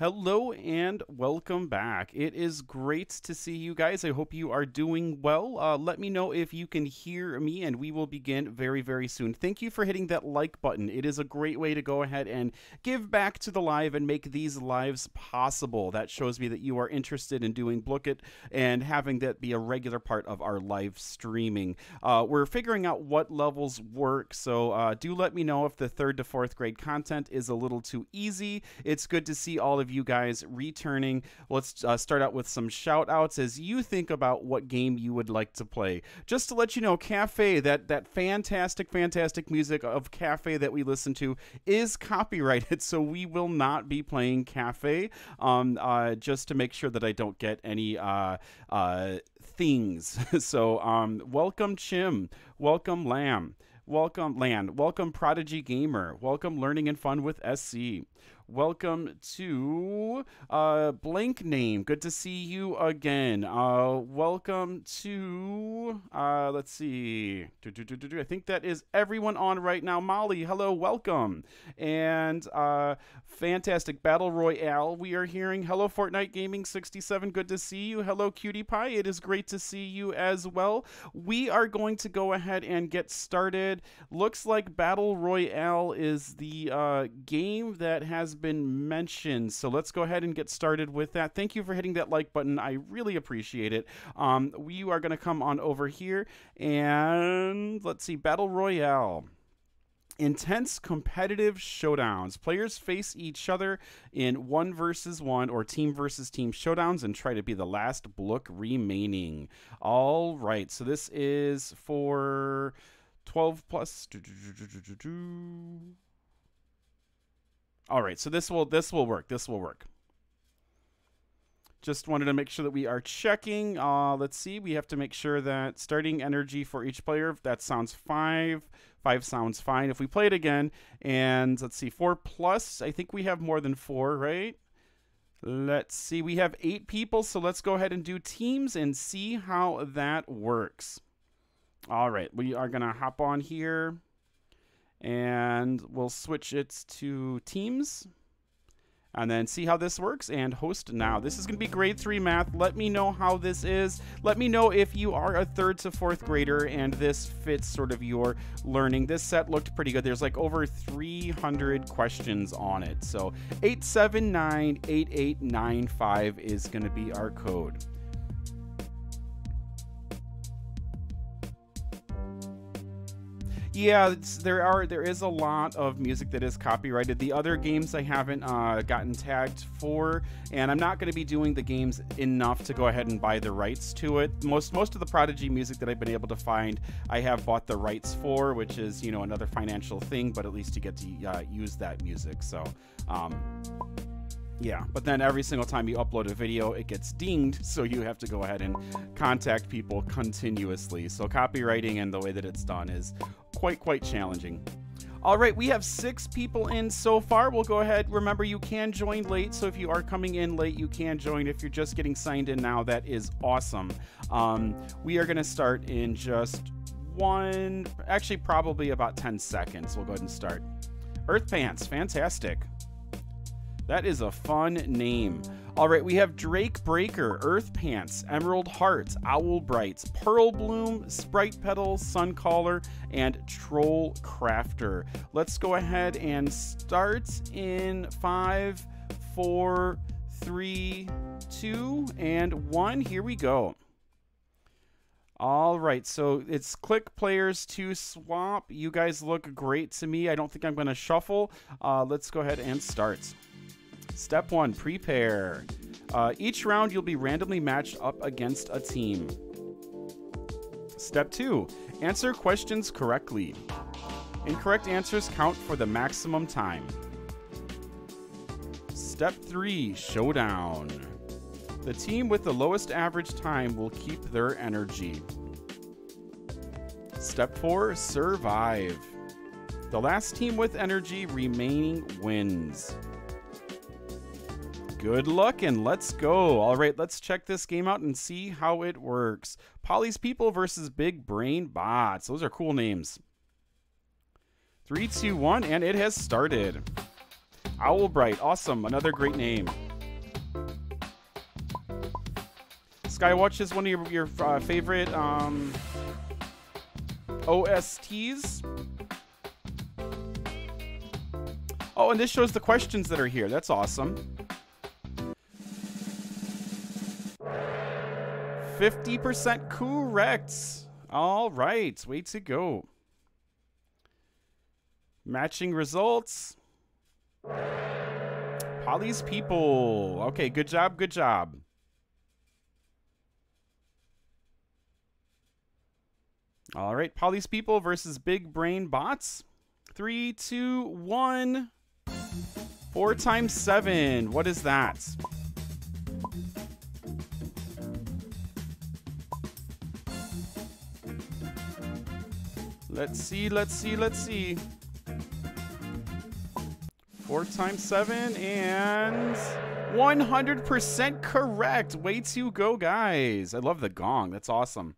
Hello and welcome back. It is great to see you guys. I hope you are doing well. Uh, let me know if you can hear me, and we will begin very, very soon. Thank you for hitting that like button. It is a great way to go ahead and give back to the live and make these lives possible. That shows me that you are interested in doing Blooket and having that be a regular part of our live streaming. Uh, we're figuring out what levels work, so uh, do let me know if the third to fourth grade content is a little too easy. It's good to see all of you guys returning. Let's uh, start out with some shout outs as you think about what game you would like to play. Just to let you know, Cafe, that, that fantastic, fantastic music of Cafe that we listen to is copyrighted, so we will not be playing Cafe um, uh, just to make sure that I don't get any uh, uh things. so, um, welcome, Chim. Welcome, Lamb. Welcome, Land. Welcome, Prodigy Gamer. Welcome, Learning and Fun with SC. Welcome to uh, Blank Name. Good to see you again. Uh, welcome to, uh, let's see. I think that is everyone on right now. Molly, hello, welcome. And uh, fantastic Battle Royale we are hearing. Hello, Fortnite Gaming 67. Good to see you. Hello, Cutie Pie. It is great to see you as well. We are going to go ahead and get started. Looks like Battle Royale is the uh, game that has been mentioned. So let's go ahead and get started with that. Thank you for hitting that like button. I really appreciate it. Um, we are going to come on over here and let's see, Battle Royale. Intense competitive showdowns. Players face each other in one versus one or team versus team showdowns and try to be the last Blook remaining. All right, so this is for 12 plus. All right, so this will this will work. This will work. Just wanted to make sure that we are checking. Uh, let's see. We have to make sure that starting energy for each player. That sounds five. Five sounds fine. If we play it again, and let's see, four plus. I think we have more than four, right? Let's see. We have eight people, so let's go ahead and do teams and see how that works. All right, we are gonna hop on here and we'll switch it to Teams and then see how this works and host now. This is going to be grade 3 math. Let me know how this is. Let me know if you are a 3rd to 4th grader and this fits sort of your learning. This set looked pretty good. There's like over 300 questions on it. So 8798895 is going to be our code. Yeah, there are there is a lot of music that is copyrighted. The other games I haven't uh, gotten tagged for, and I'm not going to be doing the games enough to go ahead and buy the rights to it. Most most of the Prodigy music that I've been able to find, I have bought the rights for, which is you know another financial thing, but at least you get to uh, use that music. So. Um, yeah, but then every single time you upload a video, it gets dinged, so you have to go ahead and contact people continuously. So copywriting and the way that it's done is quite, quite challenging. All right, we have six people in so far. We'll go ahead. Remember, you can join late, so if you are coming in late, you can join. If you're just getting signed in now, that is awesome. Um, we are going to start in just one, actually, probably about 10 seconds. We'll go ahead and start. Earth Pants, fantastic. That is a fun name. All right, we have Drake Breaker, Earth Pants, Emerald Hearts, Owl Brights, Pearl Bloom, Sprite Petal, Sun Caller, and Troll Crafter. Let's go ahead and start in five, four, three, two, and one. Here we go. All right, so it's click players to swap. You guys look great to me. I don't think I'm going to shuffle. Uh, let's go ahead and start. Step one, prepare. Uh, each round, you'll be randomly matched up against a team. Step two, answer questions correctly. Incorrect answers count for the maximum time. Step three, showdown. The team with the lowest average time will keep their energy. Step four, survive. The last team with energy remaining wins. Good luck and let's go. All right, let's check this game out and see how it works. Polly's People versus Big Brain Bots. Those are cool names. Three, two, one, and it has started. Owlbright, awesome, another great name. Skywatch is one of your, your uh, favorite um, OSTs. Oh, and this shows the questions that are here. That's awesome. 50% correct. All right, way to go. Matching results. Polly's people. Okay, good job, good job. All right, Polly's people versus Big Brain Bots. Three, two, one. Four times seven. What is that? Let's see, let's see, let's see. Four times seven and 100% correct. Way to go, guys. I love the gong. That's awesome.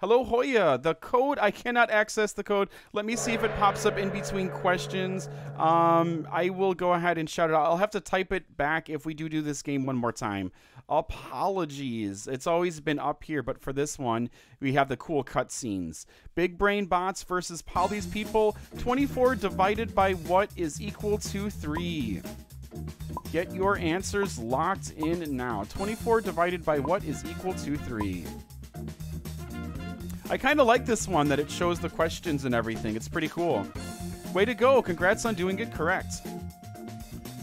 Hello, Hoya. The code, I cannot access the code. Let me see if it pops up in between questions. Um, I will go ahead and shout it out. I'll have to type it back if we do do this game one more time. Apologies. It's always been up here, but for this one, we have the cool cutscenes. Big Brain Bots versus Polly's People. 24 divided by what is equal to 3? Get your answers locked in now. 24 divided by what is equal to 3? I kind of like this one that it shows the questions and everything. It's pretty cool. Way to go. Congrats on doing it correct.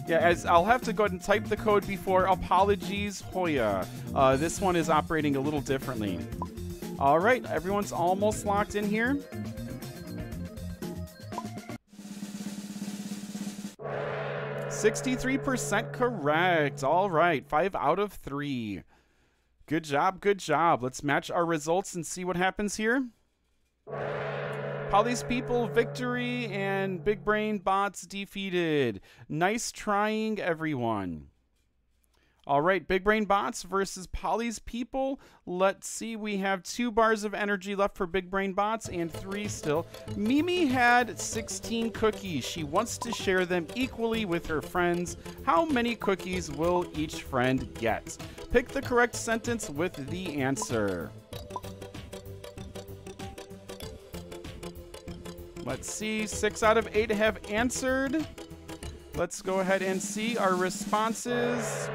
Yeah, as I'll have to go ahead and type the code before. Apologies, Hoya. Uh, this one is operating a little differently. All right, everyone's almost locked in here. Sixty-three percent correct. All right, five out of three. Good job, good job. Let's match our results and see what happens here. Polly's people victory and Big Brain bots defeated. Nice trying, everyone. All right, Big Brain Bots versus Polly's People. Let's see, we have two bars of energy left for Big Brain Bots and three still. Mimi had 16 cookies. She wants to share them equally with her friends. How many cookies will each friend get? Pick the correct sentence with the answer. Let's see, six out of eight have answered. Let's go ahead and see our responses.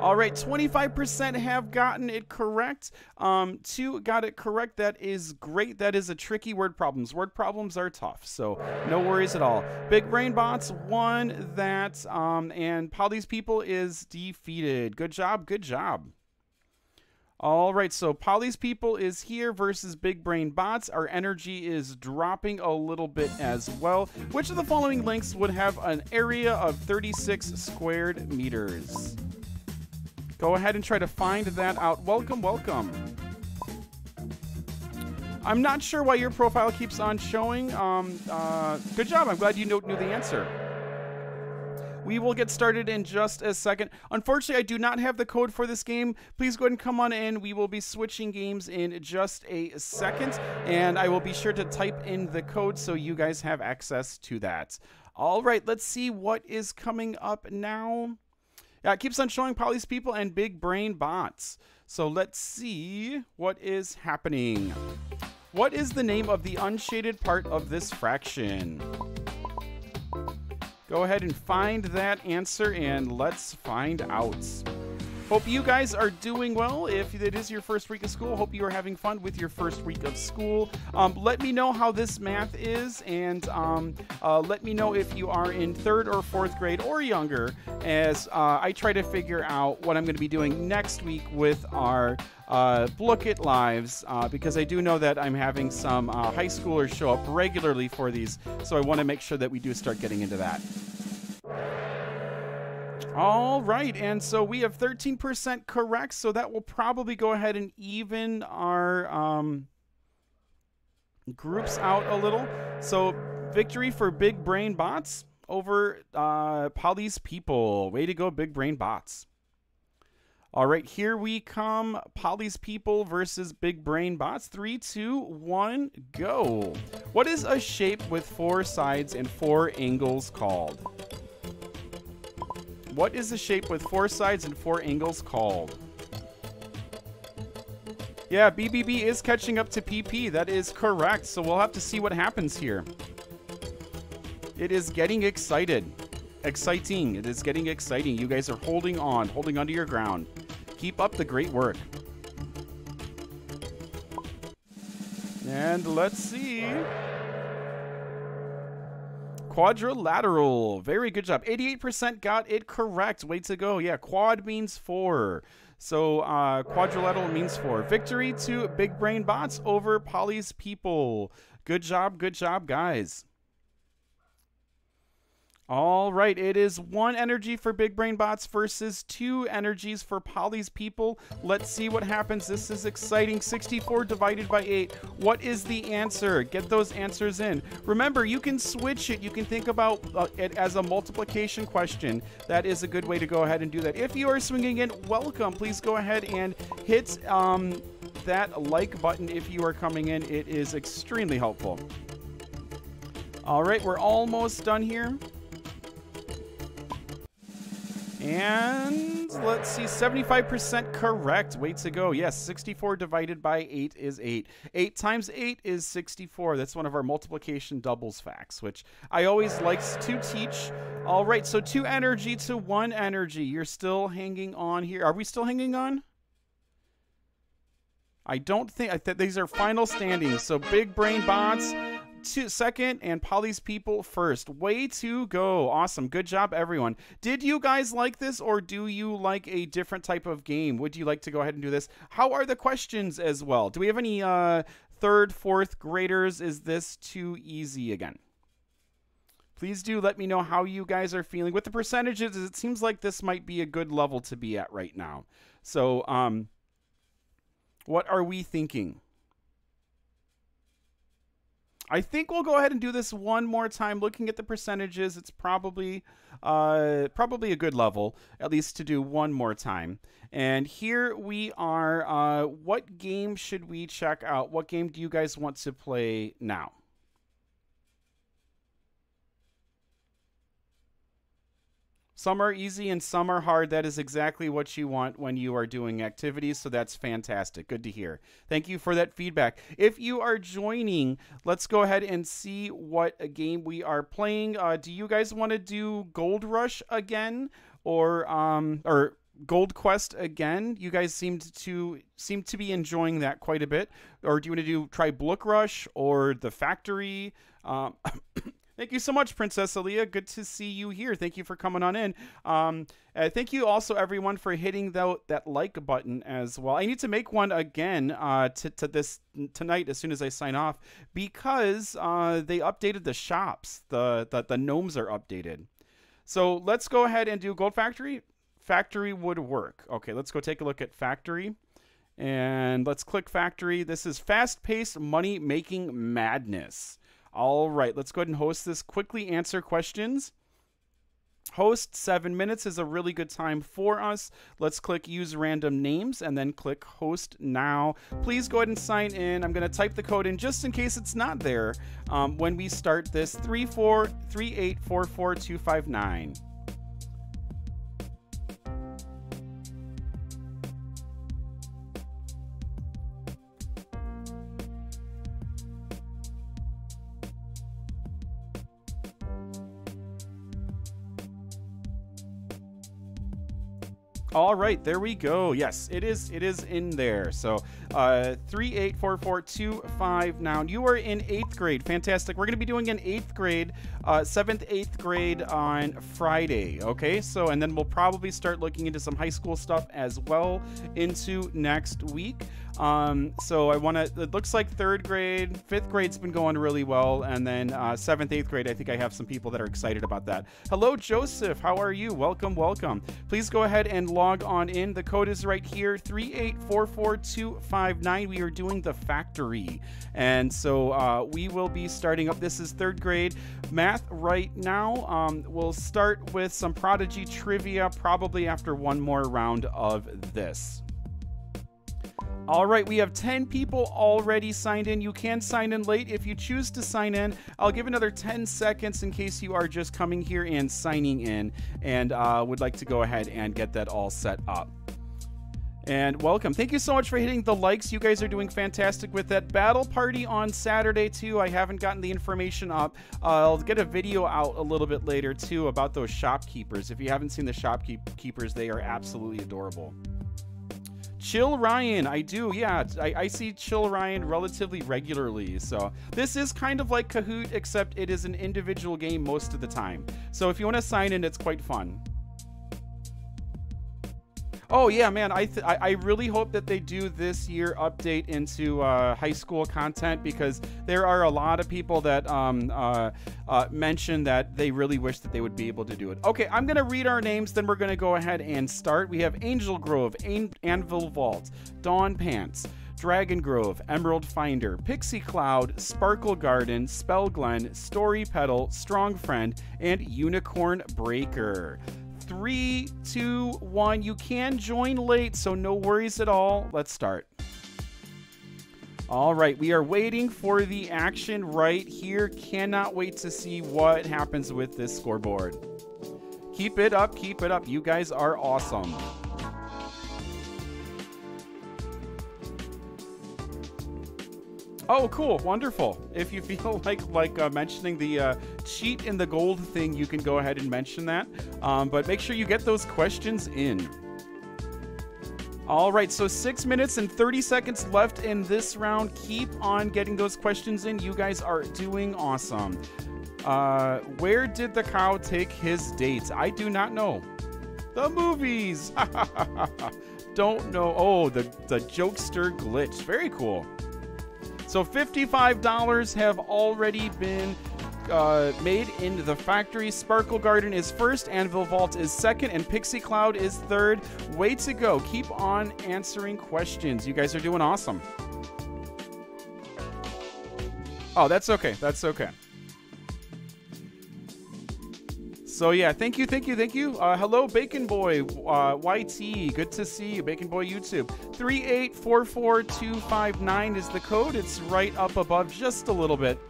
All right, 25% have gotten it correct. Um, two got it correct. That is great. That is a tricky word problems. Word problems are tough, so no worries at all. Big Brain Bots won that, um, and Polly's People is defeated. Good job, good job. All right, so Polly's People is here versus Big Brain Bots. Our energy is dropping a little bit as well. Which of the following links would have an area of 36 squared meters? Go ahead and try to find that out. Welcome, welcome. I'm not sure why your profile keeps on showing. Um, uh, good job. I'm glad you knew, knew the answer. We will get started in just a second. Unfortunately, I do not have the code for this game. Please go ahead and come on in. We will be switching games in just a second, and I will be sure to type in the code so you guys have access to that. All right, let's see what is coming up now. Yeah, it keeps on showing Polly's people and big brain bots. So let's see what is happening. What is the name of the unshaded part of this fraction? Go ahead and find that answer and let's find out. Hope you guys are doing well. If it is your first week of school, hope you are having fun with your first week of school. Um, let me know how this math is, and um, uh, let me know if you are in third or fourth grade or younger, as uh, I try to figure out what I'm going to be doing next week with our uh, It Lives, uh, because I do know that I'm having some uh, high schoolers show up regularly for these, so I want to make sure that we do start getting into that. All right, and so we have 13% correct, so that will probably go ahead and even our um, groups out a little. So victory for Big Brain Bots over uh, Polly's People. Way to go, Big Brain Bots. All right, here we come. Polly's People versus Big Brain Bots. Three, two, one, go. What is a shape with four sides and four angles called? What is the shape with four sides and four angles called? Yeah, BBB is catching up to PP. That is correct. So we'll have to see what happens here. It is getting excited. Exciting. It is getting exciting. You guys are holding on, holding onto your ground. Keep up the great work. And let's see. Quadrilateral. Very good job. 88% got it correct. Way to go. Yeah, quad means four. So uh, quadrilateral means four. Victory to Big Brain Bots over Polly's People. Good job. Good job, guys. All right, it is one energy for Big Brain Bots versus two energies for Polly's people. Let's see what happens. This is exciting. 64 divided by 8. What is the answer? Get those answers in. Remember, you can switch it. You can think about uh, it as a multiplication question. That is a good way to go ahead and do that. If you are swinging in, welcome. Please go ahead and hit um, that like button if you are coming in. It is extremely helpful. All right, we're almost done here. And let's see, 75% correct. Way to go. Yes, 64 divided by 8 is 8. 8 times 8 is 64. That's one of our multiplication doubles facts, which I always like to teach. All right, so 2 energy to 1 energy. You're still hanging on here. Are we still hanging on? I don't think I th these are final standings. So big brain bots to second and Polly's people first. Way to go. Awesome. Good job, everyone. Did you guys like this or do you like a different type of game? Would you like to go ahead and do this? How are the questions as well? Do we have any uh, third, fourth graders? Is this too easy again? Please do let me know how you guys are feeling. With the percentages, it seems like this might be a good level to be at right now. So, um, what are we thinking? I think we'll go ahead and do this one more time. Looking at the percentages, it's probably uh, probably a good level, at least to do one more time. And here we are. Uh, what game should we check out? What game do you guys want to play now? Some are easy and some are hard. That is exactly what you want when you are doing activities. So that's fantastic. Good to hear. Thank you for that feedback. If you are joining, let's go ahead and see what a game we are playing. Uh, do you guys want to do Gold Rush again, or um, or Gold Quest again? You guys seemed to seem to be enjoying that quite a bit. Or do you want to do try Blook Rush or the Factory? Um, Thank you so much, Princess Aaliyah. Good to see you here. Thank you for coming on in. Um, uh, thank you also, everyone, for hitting the, that like button as well. I need to make one again uh, to, to this tonight as soon as I sign off because uh, they updated the shops. The, the, the gnomes are updated. So let's go ahead and do Gold Factory. Factory would work. Okay, let's go take a look at Factory. And let's click Factory. This is fast-paced money-making madness. All right, let's go ahead and host this. Quickly answer questions. Host seven minutes is a really good time for us. Let's click use random names and then click host now. Please go ahead and sign in. I'm going to type the code in just in case it's not there um, when we start this 343844259. All right, there we go. Yes, it is. It is in there. So, uh, three eight four four two five. Now you are in eighth grade. Fantastic. We're going to be doing an eighth grade, uh, seventh, eighth grade on Friday. Okay. So, and then we'll probably start looking into some high school stuff as well into next week. Um, so I want to. It looks like third grade, fifth grade's been going really well, and then uh, seventh, eighth grade. I think I have some people that are excited about that. Hello, Joseph. How are you? Welcome, welcome. Please go ahead and log on in. The code is right here: three eight four four two five nine. We are doing the factory, and so uh, we will be starting up. This is third grade math right now. Um, we'll start with some prodigy trivia, probably after one more round of this. All right, we have 10 people already signed in. You can sign in late if you choose to sign in. I'll give another 10 seconds in case you are just coming here and signing in and uh, would like to go ahead and get that all set up. And welcome. Thank you so much for hitting the likes. You guys are doing fantastic with that battle party on Saturday, too. I haven't gotten the information up. Uh, I'll get a video out a little bit later, too, about those shopkeepers. If you haven't seen the shopkeepers, they are absolutely adorable. Chill Ryan, I do, yeah. I, I, see Chill Ryan relatively regularly. So this is kind of like Kahoot, except it is an individual game most of the time. So if you want to sign in, it's quite fun. Oh yeah, man! I, th- I really hope that they do this year update into uh, high school content because there are a lot of people that um, uh, uh, mention that they really wish that they would be able to do it. Okay, I'm gonna read our names, then we're gonna go ahead and start. We have Angel Grove, An- Anvil Vault, Dawn Pants. Dragon Grove, Emerald Finder, Pixie Cloud, Sparkle Garden, Spell Glen, Story Petal, Strong Friend, and Unicorn Breaker three, two, one. You can join late, so no worries at all. Let's start. All right, we are waiting for the action right here. Cannot wait to see what happens with this scoreboard. Keep it up, keep it up. You guys are awesome. Oh, cool, wonderful. If you feel like like uh, mentioning the uh, cheat in the gold thing, you can go ahead and mention that. Um, but make sure you get those questions in. All right, so six minutes and 30 seconds left in this round. Keep on getting those questions in. You guys are doing awesome. Uh, where did the cow take his dates? I do not know. The movies. Don't know. Oh, the the jokester glitch. Very cool. So $55 have already been uh, made in the factory. Sparkle Garden is first, Anvil Vault is second, and Pixie Cloud is third. Way to go. Keep on answering questions. You guys are doing awesome. Oh, that's okay. That's okay. So yeah, thank you, thank you, thank you. Uh, hello, Bacon Boy, uh, YT. Good to see you, Bacon Boy YouTube. Three eight four four two five nine is the code. It's right up above, just a little bit.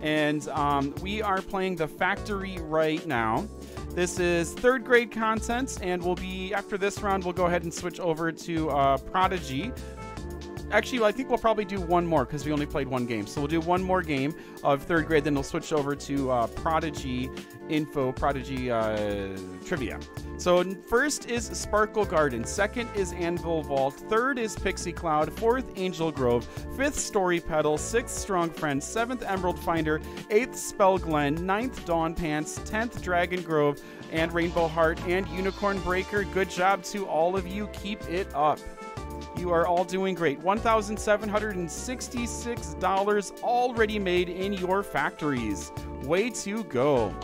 And um, we are playing the factory right now. This is third grade content, and we'll be after this round. We'll go ahead and switch over to uh, Prodigy, actually, I think we'll probably do one more because we only played one game. So we'll do one more game of third grade, then we'll switch over to uh, Prodigy info, Prodigy uh, trivia. So first is Sparkle Garden, second is Anvil Vault, third is Pixie Cloud, fourth Angel Grove, fifth Story Petal, sixth Strong Friend, seventh Emerald Finder, eighth Spell Glen, ninth Dawn Pants, tenth Dragon Grove, and Rainbow Heart and Unicorn Breaker. Good job to all of you. Keep it up. You are all doing great. $1,766 already made in your factories. Way to go.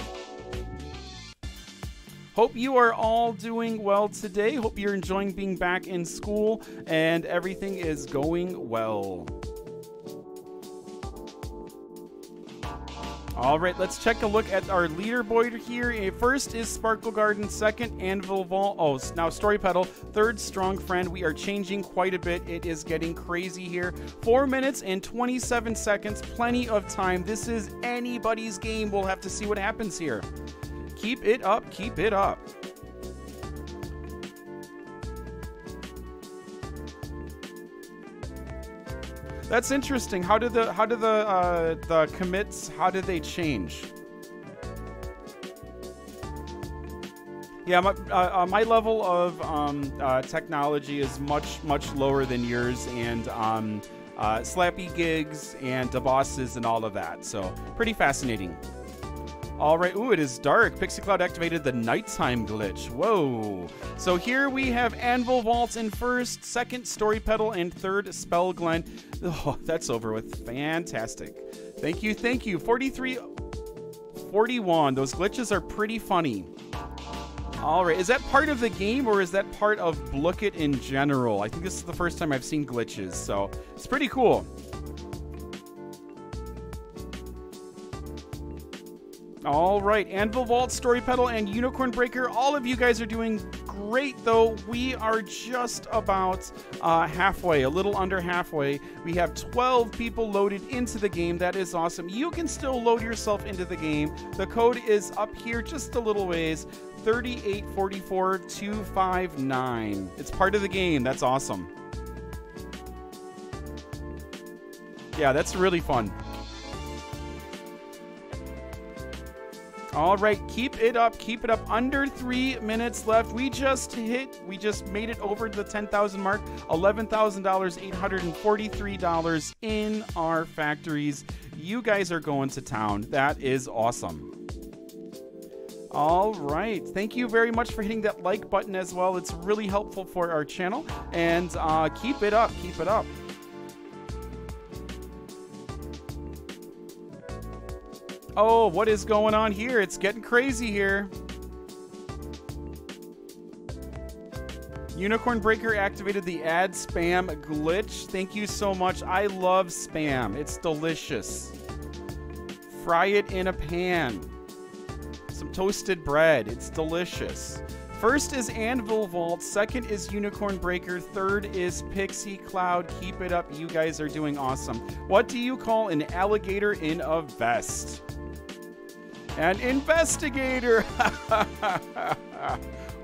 Hope you are all doing well today. Hope you're enjoying being back in school and everything is going well. All right, let's take a look at our leaderboard here. Eh, first is Sparkle Garden, second Anvil Vault. Oh, now Story Petal, third Strong Friend. We are changing quite a bit. It is getting crazy here. Four minutes and 27 seconds, plenty of time. This is anybody's game. We'll have to see what happens here. Keep it up, keep it up. That's interesting. How did the how did the uh, the commits how did they change? Yeah, my, uh, uh, my level of um, uh, technology is much much lower than yours, and um, uh, slappy gigs and the bosses and all of that. So pretty fascinating. All right. Ooh, it is dark. Pixie Cloud activated the nighttime glitch. Whoa. So here we have Anvil Vault in first, second Story Petal, and third Spell Glen. Oh, that's over with. Fantastic. Thank you. Thank you. 43, 41. Those glitches are pretty funny. All right. Is that part of the game or is that part of Blooket in general? I think this is the first time I've seen glitches, so it's pretty cool. All right, Anvil Vault, Story Petal, and Unicorn Breaker. All of you guys are doing great, though. We are just about uh, halfway, a little under halfway. We have 12 people loaded into the game. That is awesome. You can still load yourself into the game. The code is up here just a little ways. 38 44 259. It's part of the game. That's awesome. Yeah, that's really fun. All right, keep it up, keep it up. Under three minutes left. We just hit, we just made it over the 10,000 mark. $11,000, $843 in our factories. You guys are going to town. That is awesome. All right. Thank you very much for hitting that like button as well. It's really helpful for our channel. And uh, keep it up. Keep it up. Oh, what is going on here? It's getting crazy here. Unicorn Breaker activated the ad spam glitch. Thank you so much. I love spam. It's delicious. Fry it in a pan. Some toasted bread. It's delicious. First is Anvil Vault. Second is Unicorn Breaker. Third is Pixie Cloud. Keep it up. You guys are doing awesome. What do you call an alligator in a vest? An investigator.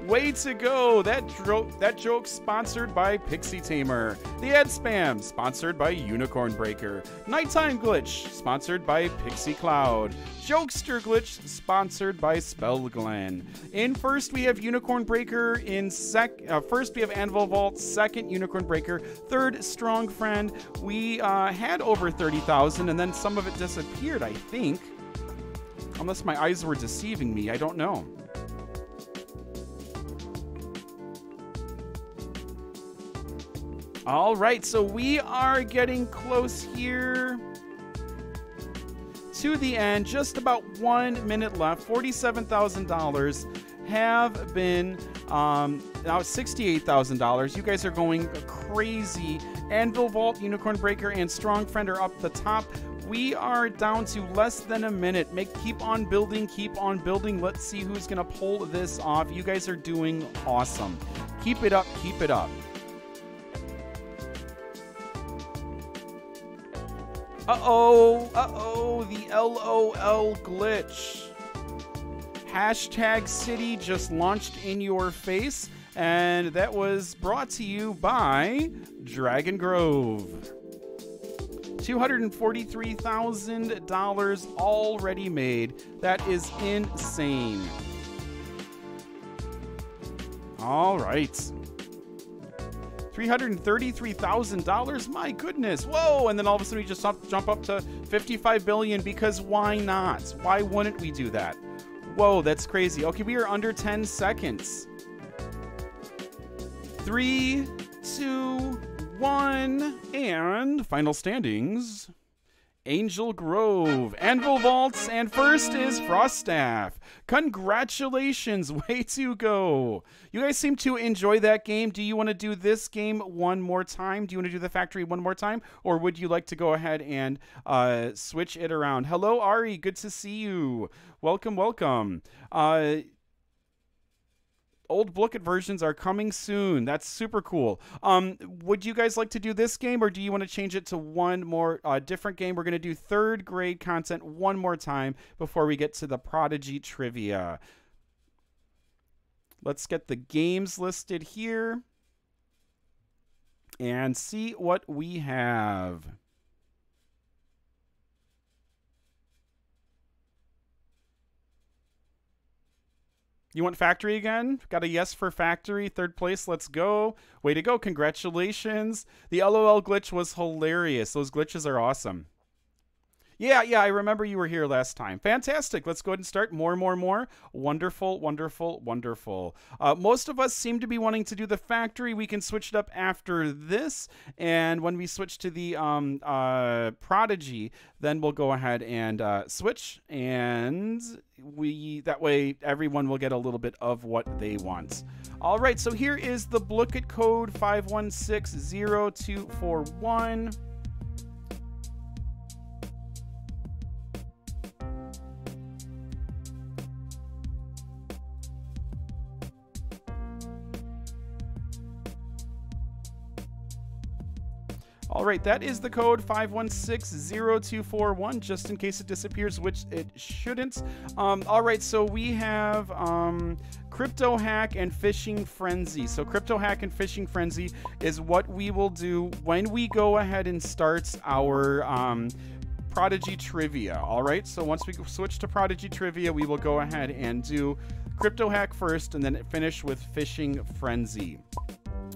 Way to go! That dro- that joke sponsored by Pixie Tamer. The ad spam sponsored by Unicorn Breaker. Nighttime glitch sponsored by Pixie Cloud. Jokester glitch sponsored by Spellglen. In first we have Unicorn Breaker. In sec, uh, first we have Anvil Vault. Second Unicorn Breaker. Third Strong Friend. We uh, had over thirty thousand, and then some of it disappeared. I think. Unless my eyes were deceiving me, I don't know. All right, so we are getting close here to the end. Just about one minute left. $47,000 have been um, now $68,000. You guys are going crazy. Anvil Vault, Unicorn Breaker, and Strong Friend are up the top. We are down to less than a minute. Make keep on building, keep on building. Let's see who's gonna pull this off. You guys are doing awesome. Keep it up, keep it up. Uh-oh, uh-oh, the LOL glitch. Hashtag city just launched in your face, and that was brought to you by Dragon Grove. $243,000 already made. That is insane. All right. $333,000. My goodness. Whoa. And then all of a sudden we just jump up to 55 billion because why not? Why wouldn't we do that? Whoa, that's crazy. Okay, we are under 10 seconds. Three, two, one, and final standings. Angel Grove, Anvil Vaults, and first is Froststaff. Congratulations, way to go. You guys seem to enjoy that game. Do you want to do this game one more time? Do you want to do the factory one more time? Or would you like to go ahead and uh, switch it around? Hello, Ari. Good to see you. Welcome, welcome. Uh, old Blooket versions are coming soon. That's super cool. Um, would you guys like to do this game, or do you want to change it to one more uh, different game? We're going to do third grade content one more time before we get to the Prodigy trivia. Let's get the games listed here and see what we have. You want factory again? Got a yes for factory. Third place. Let's go. Way to go. Congratulations. The LOL glitch was hilarious. Those glitches are awesome. Yeah, yeah, I remember you were here last time. Fantastic. Let's go ahead and start. More, more, more. Wonderful, wonderful, wonderful. Uh, most of us seem to be wanting to do the factory. We can switch it up after this. And when we switch to the um, uh, Prodigy, then we'll go ahead and uh, switch. And we that way everyone will get a little bit of what they want. All right, so here is the Blooket code 516021. All right, that is the code 5160241, just in case it disappears, which it shouldn't. Um, all right, so we have um, Crypto Hack and Fishing Frenzy. So, Crypto Hack and Fishing Frenzy is what we will do when we go ahead and start our. Um, Prodigy Trivia. All right, so once we switch to Prodigy Trivia, we will go ahead and do Crypto Hack first and then finish with Fishing Frenzy.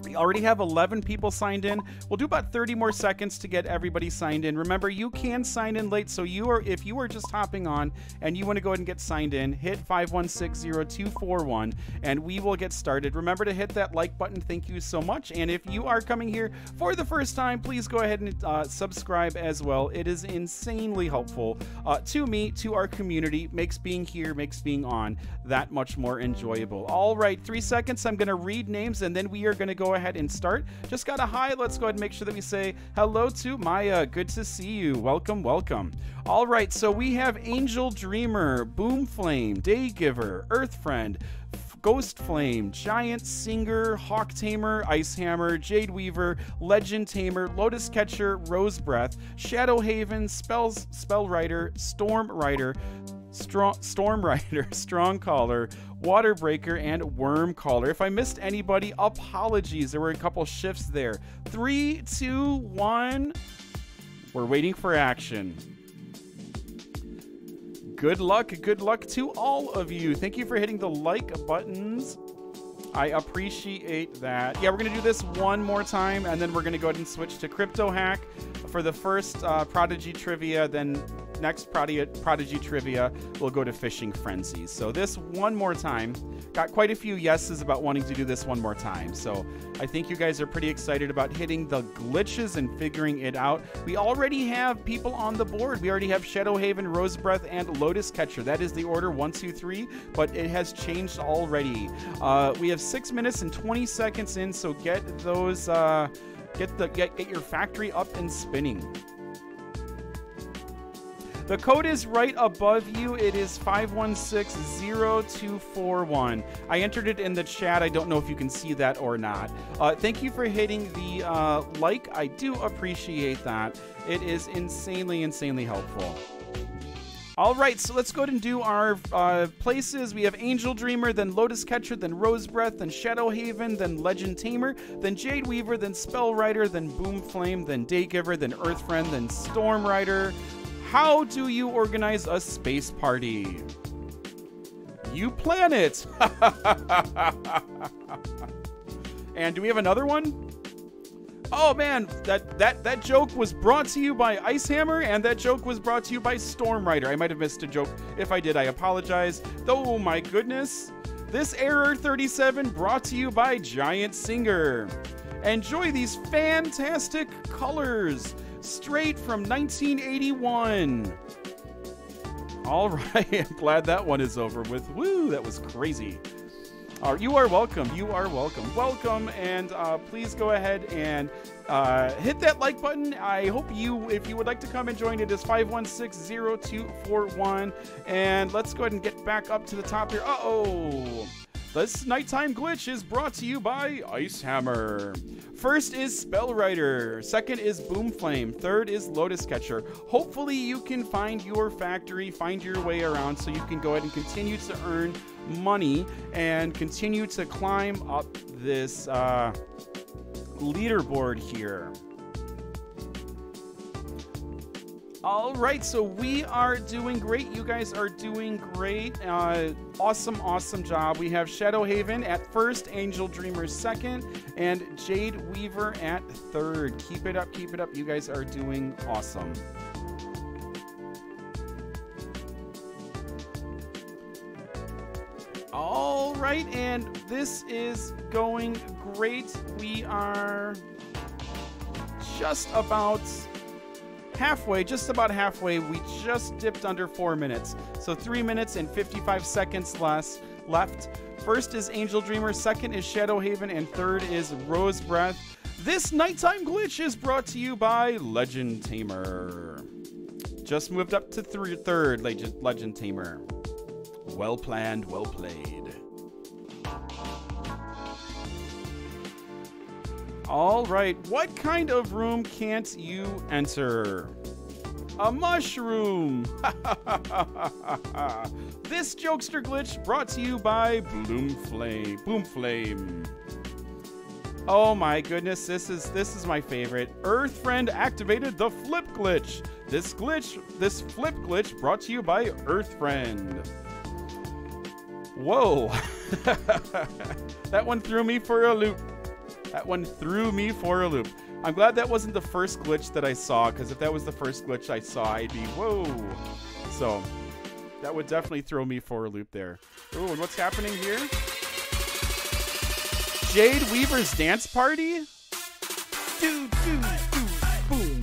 We already have 11 people signed in. We'll do about 30 more seconds to get everybody signed in. Remember, you can sign in late, so you are if you are just hopping on and you want to go ahead and get signed in, hit 5160241 and we will get started. Remember to hit that like button. Thank you so much. And if you are coming here for the first time, please go ahead and uh, subscribe as well. It is insanely helpful uh, to me, to our community. Makes being here, makes being on that much more enjoyable. All right, three seconds. I'm going to read names and then we are going to go ahead and start. Just got a hi. Let's go ahead and make sure that we say hello to Maya. Good to see you. Welcome, welcome. All right, so we have Angel Dreamer, Boom Flame, Day Giver, Earth Friend, Ghost Flame, Giant Singer, Hawk Tamer, Ice Hammer, Jade Weaver, Legend Tamer, Lotus Catcher, Rose Breath, Shadow Haven, Spells, Spell Rider, Storm Rider, Strong, Storm Rider, Strong Caller, Water Breaker, and Worm Caller. If I missed anybody, apologies. There were a couple shifts there. Three, two, one. We're waiting for action. Good luck. Good luck to all of you. Thank you for hitting the like buttons. I appreciate that. Yeah, we're going to do this one more time, and then we're going to go ahead and switch to Crypto Hack for the first uh, Prodigy trivia, then next Prodigy, Prodigy trivia, we'll go to Fishing Frenzies. So this one more time, got quite a few yeses about wanting to do this one more time. So I think you guys are pretty excited about hitting the glitches and figuring it out. We already have people on the board. We already have Shadow Haven, Rose Breath, and Lotus Catcher. That is the order one, two, three, but it has changed already. Uh, we have six minutes and 20 seconds in, so get those. Uh, get the get, get your factory up and spinning. The code is right above you. It is 5160241. I entered it in the chat. I don't know if you can see that or not. Uh, thank you for hitting the uh, like. I do appreciate that. It is insanely, insanely helpful. All right, so let's go ahead and do our uh, places. We have Angel Dreamer, then Lotus Catcher, then Rose Breath, then Shadow Haven, then Legend Tamer, then Jade Weaver, then Spell Rider, then Boom Flame, then Daygiver, then Earth Friend, then Storm Rider, how do you organize a space party? You plan it. and do we have another one? Oh man, that that that joke was brought to you by Ice Hammer, and that joke was brought to you by Storm Rider. I might have missed a joke. If I did, I apologize. Oh my goodness. This error 37 brought to you by Giant Singer. Enjoy these fantastic colors straight from 1981. All right, I'm glad that one is over with. Woo, that was crazy. Uh, you are welcome. You are welcome. Welcome, and uh, please go ahead and uh, hit that like button. I hope you, if you would like to come and join, it is 5160241. And let's go ahead and get back up to the top here. Uh oh. This nighttime glitch is brought to you by Ice Hammer. First is Spell Rider, second is Boom Flame, third is Lotus Catcher. Hopefully, you can find your factory, find your way around so you can go ahead and continue to earn money and continue to climb up this uh, leaderboard here. All right, so we are doing great. You guys are doing great. Uh, awesome, awesome job. We have Shadow Haven at first, Angel Dreamer second, and Jade Weaver at third. Keep it up, keep it up. You guys are doing awesome. All right, and this is going great. We are just about halfway, just about halfway. We just dipped under four minutes. So three minutes and 55 seconds less left. First is Angel Dreamer, second is Shadow Haven, and third is Rose Breath. This nighttime glitch is brought to you by Legend Tamer. Just moved up to th- third, Legend, Legend Tamer. Well planned, well played. All right, what kind of room can't you enter? A mushroom! this jokester glitch brought to you by Bloom Flame. Boom Flame. Oh my goodness, this is this is my favorite. Earth Friend activated the flip glitch. This glitch, this flip glitch brought to you by Earth Friend. Whoa. that one threw me for a loop. That one threw me for a loop. I'm glad that wasn't the first glitch that I saw, because if that was the first glitch I saw, I'd be, whoa. So, that would definitely throw me for a loop there. Ooh, and what's happening here? Jade Weaver's dance party? Boom, boom, boom,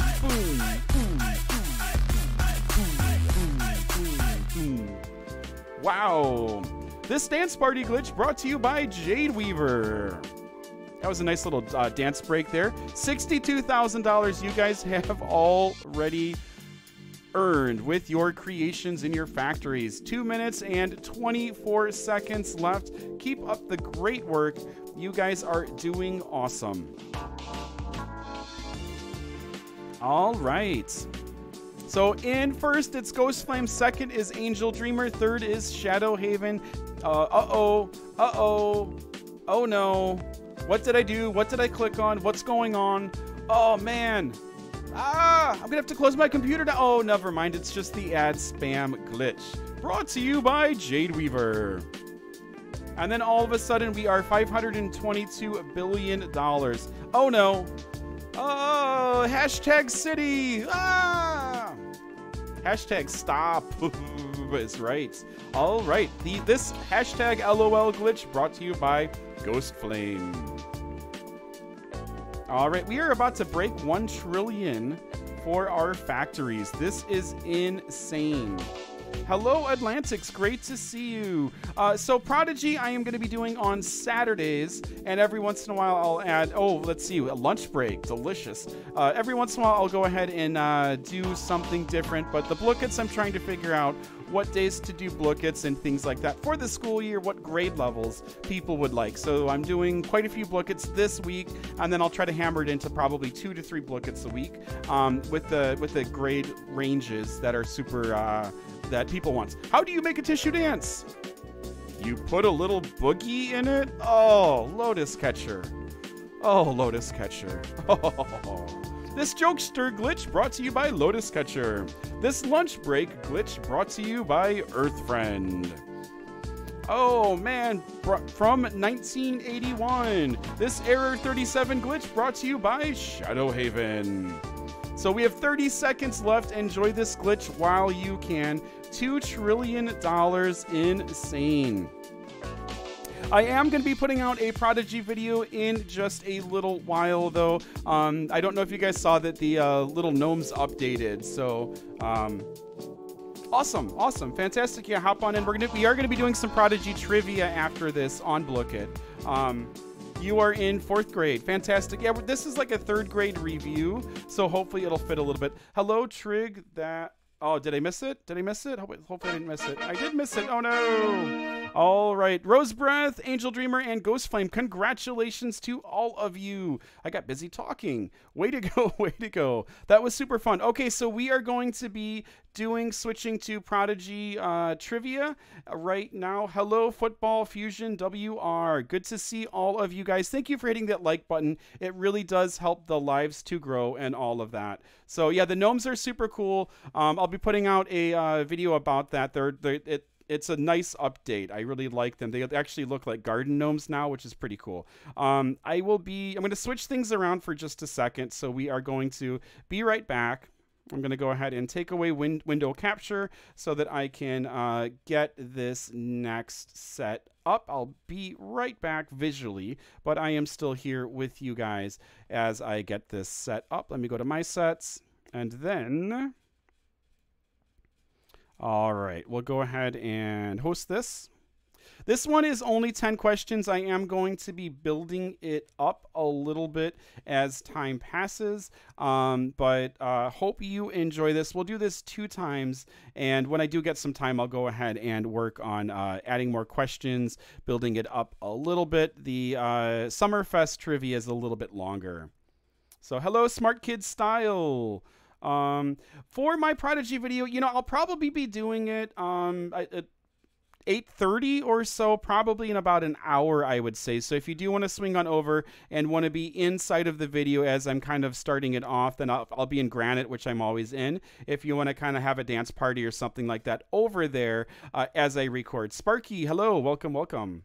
Wow. This dance party glitch brought to you by Jade Weaver. That was a nice little uh, dance break there. $62,000 you guys have already earned with your creations in your factories. Two minutes and 24 seconds left. Keep up the great work. You guys are doing awesome. All right. So in first, it's Ghost Flame. Second is Angel Dreamer. Third is Shadow Haven. Uh, uh-oh. Uh-oh. Oh no. What did I do? What did I click on? What's going on? Oh man. Ah, I'm gonna have to close my computer now. Oh, never mind. It's just the ad spam glitch. Brought to you by Jade Weaver. And then all of a sudden, we are $522 billion. Oh no. Oh, hashtag city. Ah. Hashtag stop is right. All right. The, this hashtag LOL glitch brought to you by Ghost Flame. All right, we are about to break 1 trillion for our factories. This is insane. Hello, Atlantics. Great to see you. Uh, so, Prodigy, I am going to be doing on Saturdays, and every once in a while I'll add. Oh, let's see, a lunch break. Delicious. Uh, every once in a while I'll go ahead and uh, do something different, but the Blookets I'm trying to figure out what days to do Blookets and things like that for the school year, what grade levels people would like. So, I'm doing quite a few Blookets this week, and then I'll try to hammer it into probably two to three Blookets a week um, with the with the grade ranges that are super uh, that people want. How do you make a tissue dance? You put a little boogie in it? Oh, Lotus Catcher. Oh, Lotus Catcher. Oh. This jokester glitch brought to you by Lotus Catcher. This lunch break glitch brought to you by Earth Friend. Oh man, from 1981. This Error 37 glitch brought to you by Shadow Haven. So we have 30 seconds left. Enjoy this glitch while you can. $2 trillion insane. I am going to be putting out a Prodigy video in just a little while, though. Um, I don't know if you guys saw that the uh, little gnomes updated, so um, awesome, awesome, fantastic. Yeah, hop on in. We're gonna we are gonna be doing some Prodigy trivia after this on Blooket. Um, you are in fourth grade. Fantastic. Yeah, this is like a third grade review, so hopefully it'll fit a little bit. Hello, Trig. That Oh, did I miss it? Did I miss it? Hopefully I didn't miss it. I did miss it. Oh no. All right. Rose Breath, Angel Dreamer, and Ghost Flame. Congratulations to all of you. I got busy talking. Way to go. Way to go. That was super fun. Okay, so we are going to be doing switching to Prodigy uh, trivia right now. Hello, Football Fusion WR. Good to see all of you guys. Thank you for hitting that like button. It really does help the lives to grow and all of that. So yeah, the gnomes are super cool. Um, I'll be putting out a uh, video about that. They're, they're it, it's a nice update. I really like them. They actually look like garden gnomes now, which is pretty cool. Um, I will be. I'm going to switch things around for just a second. So we are going to be right back. I'm going to go ahead and take away win window capture so that I can uh, get this next set up. I'll be right back visually, but I am still here with you guys as I get this set up. Let me go to my sets and then... All right, we'll go ahead and host this. This one is only 10 questions. I am going to be building it up a little bit as time passes, um, but uh, hope you enjoy this. We'll do this two times, and when I do get some time, I'll go ahead and work on uh, adding more questions, building it up a little bit. The uh, Summerfest trivia is a little bit longer. So, hello, Smart Kid Style. Um, for my Prodigy video, you know, I'll probably be doing it um, at 8.30 or so, probably in about an hour, I would say. So if you do want to swing on over and want to be inside of the video as I'm kind of starting it off, then I'll, I'll be in Granite, which I'm always in. If you want to kind of have a dance party or something like that over there uh, as I record. Sparky, hello, welcome, welcome.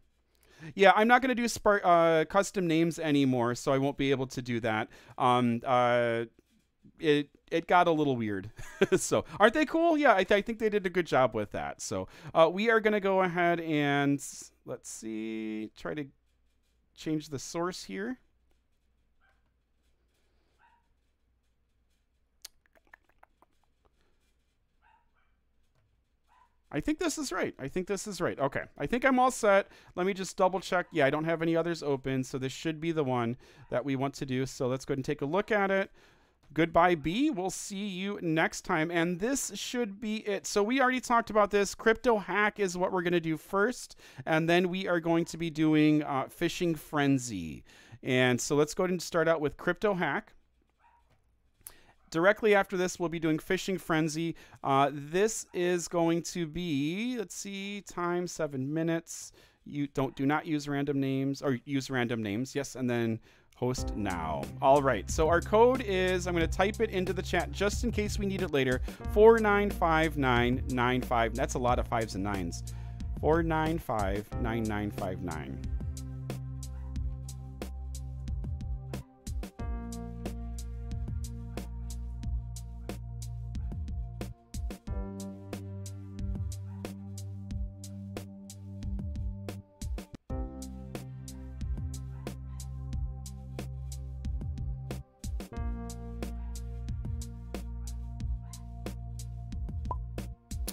Yeah, I'm not going to do spark uh, custom names anymore, so I won't be able to do that. Um, uh, it it got a little weird. so aren't they cool? Yeah, I, th- I, think they did a good job with that. So uh, we are going to go ahead and let's see, try to change the source here. I think this is right. I think this is right. Okay. I think I'm all set. Let me just double check. Yeah, I don't have any others open, so this should be the one that we want to do. So let's go ahead and take a look at it. Goodbye, B. We'll see you next time. And this should be it. So we already talked about this. Crypto hack is what we're going to do first. And then we are going to be doing uh, Fishing Frenzy. And so let's go ahead and start out with Crypto hack. Directly after this, we'll be doing Fishing Frenzy. Uh, this is going to be, let's see, time seven minutes. You don't do not use random names or use random names. Yes, and then host now. All right, so our code is, I'm going to type it into the chat just in case we need it later, 495995. That's a lot of fives and nines. 4959959.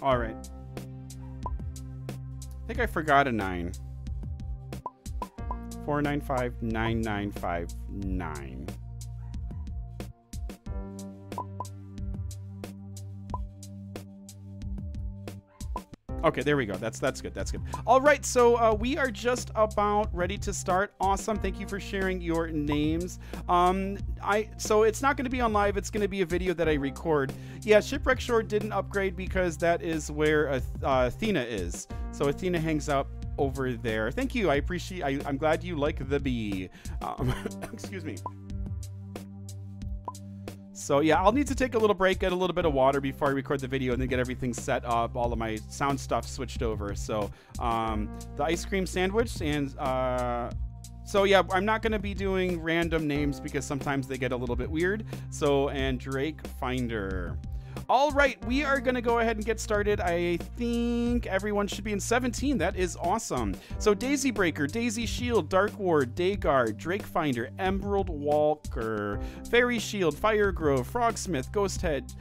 All right. I think I forgot a nine. Four nine five nine nine five nine. Okay, there we go. That's that's good. That's good. All right, so uh, we are just about ready to start. Awesome. Thank you for sharing your names. Um, I so it's not going to be on live. It's going to be a video that I record. Yeah, Shipwreck Shore didn't upgrade because that is where uh, Athena is. So Athena hangs out over there. Thank you. I appreciate. I, am glad you like the bee. Um, excuse me. So yeah, I'll need to take a little break, get a little bit of water before I record the video, and then get everything set up, all of my sound stuff switched over. So um, the ice cream sandwich and. Uh, so yeah, I'm not going to be doing random names because sometimes they get a little bit weird. So and Drake Finder. All right, we are going to go ahead and get started. I think everyone should be in 17. That is awesome. So Daisy Breaker, Daisy Shield, Dark Ward, Dayguard, Drake Finder, Emerald Walker, Fairy Shield, Fire Grove, Frogsmith, Ghost Head,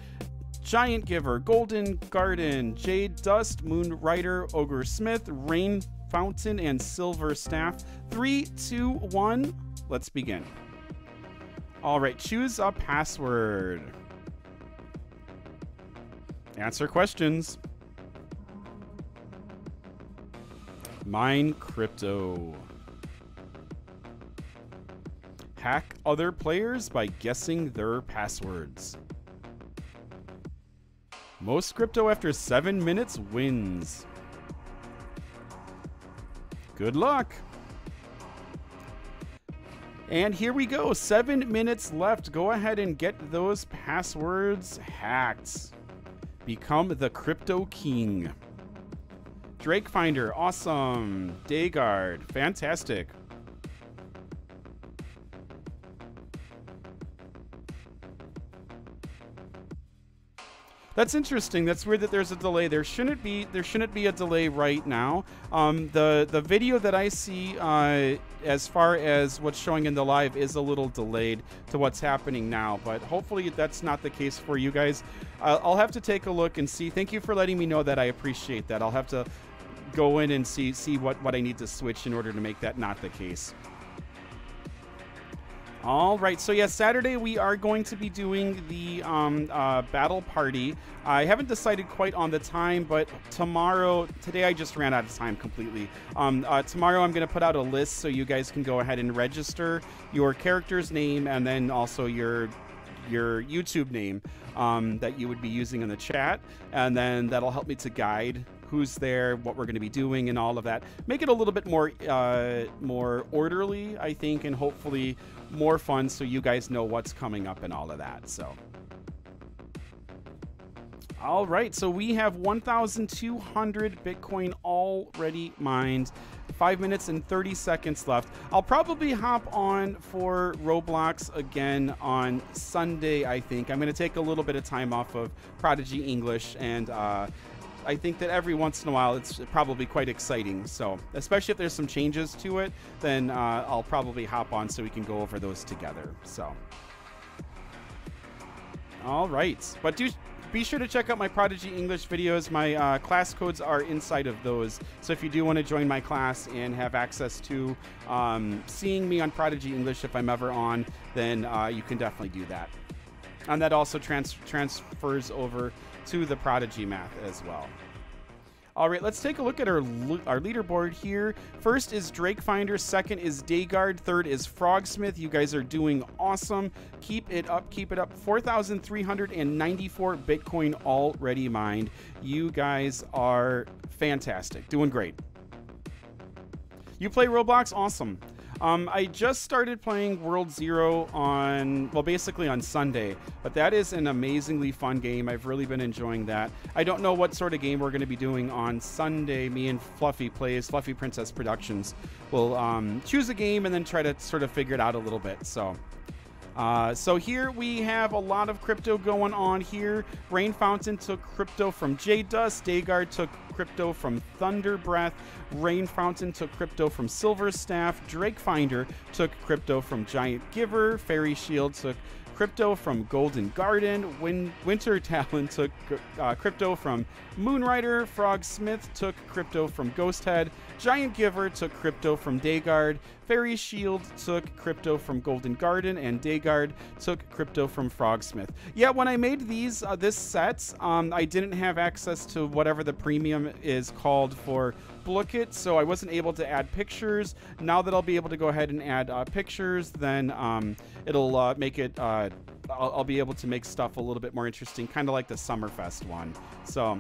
Giant Giver, Golden Garden, Jade Dust, Moon Rider, Ogre Smith, Rain Fountain, and Silver Staff. Three, two, one. Let's begin. All right, choose a password. Answer questions. Mine crypto. Hack other players by guessing their passwords. Most crypto after seven minutes wins. Good luck. And here we go. Seven minutes left. Go ahead and get those passwords hacked. Become the Crypto King. Drake Finder, awesome. Dayguard, fantastic. That's interesting. That's weird that there's a delay. There shouldn't be. There shouldn't be a delay right now. Um, the the video that I see, uh, as far as what's showing in the live, is a little delayed to what's happening now. But hopefully that's not the case for you guys. Uh, I'll have to take a look and see. Thank you for letting me know that. I appreciate that. I'll have to go in and see see what what I need to switch in order to make that not the case. All right, so yeah, Saturday we are going to be doing the um, uh, battle party. I haven't decided quite on the time, but tomorrow, today I just ran out of time completely. Um, uh, tomorrow I'm going to put out a list so you guys can go ahead and register your character's name and then also your your YouTube name um, that you would be using in the chat, and then that'll help me to guide who's there, what we're going to be doing, and all of that. Make it a little bit more uh, more orderly, I think, and hopefully more fun, so you guys know what's coming up and all of that. So. All right, so we have 1,200 Bitcoin already mined. Five minutes and 30 seconds left. I'll probably hop on for Roblox again on Sunday, I think. I'm going to take a little bit of time off of Prodigy English, and uh, I think that every once in a while it's probably quite exciting. So, especially if there's some changes to it, then uh, I'll probably hop on so we can go over those together. So. All right. But do be sure to check out my Prodigy English videos. My uh, class codes are inside of those. So if you do want to join my class and have access to um, seeing me on Prodigy English if I'm ever on, then uh, you can definitely do that. And that also trans- transfers over to the Prodigy math as well. All right, let's take a look at our our leaderboard here. First is Drake Finder, second is Dayguard, third is Frogsmith. You guys are doing awesome. Keep it up, keep it up. 4,394 Bitcoin already mined. You guys are fantastic, doing great. You play Roblox? Awesome. Um, I just started playing World Zero on, well, basically on Sunday, but that is an amazingly fun game. I've really been enjoying that. I don't know what sort of game we're going to be doing on Sunday. Me and Fluffy plays, Fluffy Princess Productions. We'll um, choose a game and then try to sort of figure it out a little bit. So. Uh, so here we have a lot of crypto going on here. Rain Fountain took crypto from Jade Dust. Dayguard took crypto from Thunder Breath. Rain Fountain took crypto from Silver Staff. Drake Finder took crypto from Giant Giver. Fairy Shield took crypto from Golden Garden. Win- Winter Talon took uh, crypto from Moonrider. Frog Smith took crypto from Ghosthead. Giant Giver took crypto from Dayguard. Fairy Shield took crypto from Golden Garden, and Dayguard took crypto from Frogsmith. Yeah, when I made these uh, this set, um, I didn't have access to whatever the premium is called for Blooket, so I wasn't able to add pictures. Now that I'll be able to go ahead and add uh, pictures, then um, it'll uh, make it. Uh, I'll, I'll be able to make stuff a little bit more interesting, kind of like the Summerfest one. So,